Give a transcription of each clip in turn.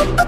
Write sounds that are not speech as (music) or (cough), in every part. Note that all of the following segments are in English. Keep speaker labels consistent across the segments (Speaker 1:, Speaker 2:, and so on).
Speaker 1: you (laughs)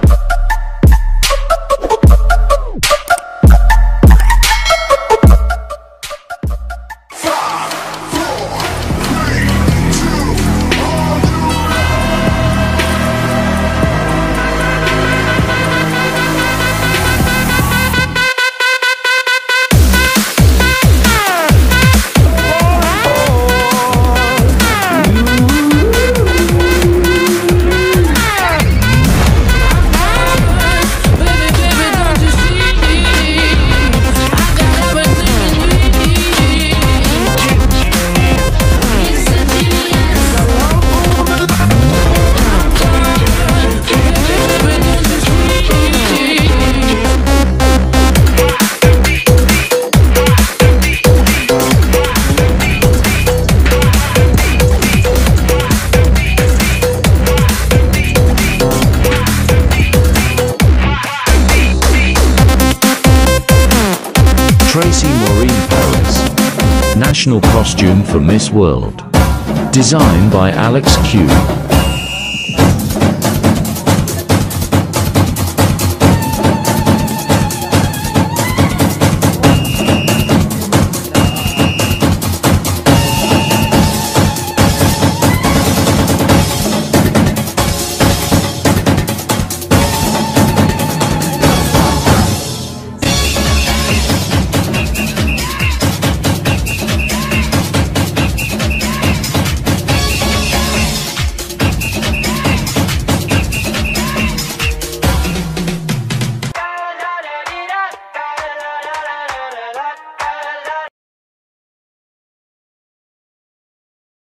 Speaker 2: Maureen Paris. National costume for Miss World. Designed by Alex Q.